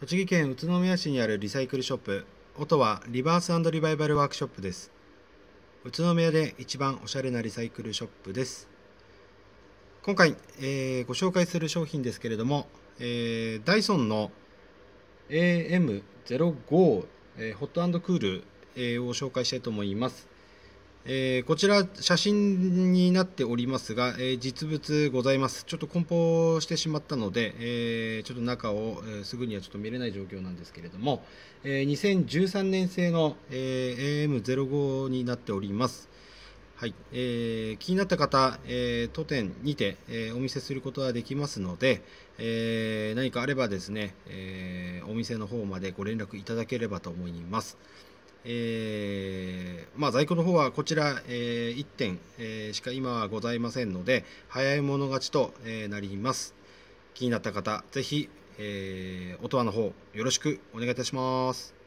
栃木県宇都宮市にあるリサイクルショップ音はリバースリバイバルワークショップです。宇都宮で一番おしゃれなリサイクルショップです。今回、えーご紹介する商品ですけれども、えーダイソンの AM05、えーホットクール、えーを紹介したいと思います。えーこちら写真になっておりますが、えー実物ございますちょっと梱包してしまったので、えーちょっと中を、えすぐにはちょっと見れない状況なんですけれども、え2013年製の、え AM05 になっておりますはい、えー気になった方、えー当店にて、えーお見せすることができますので、え何かあればですね、えお店の方までご連絡いただければと思います。えーまあ、在庫の方はこちら、えー1点、えーしか今はございませんので早い者勝ちと、えーなります。気になった方ぜひ、えー、音羽の方よろしくお願いいたします。